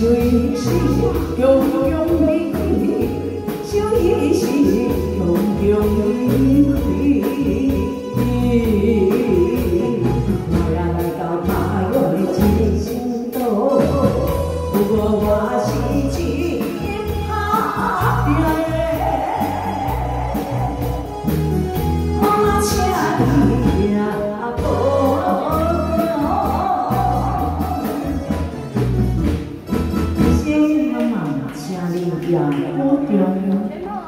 随你去悠悠 Yang.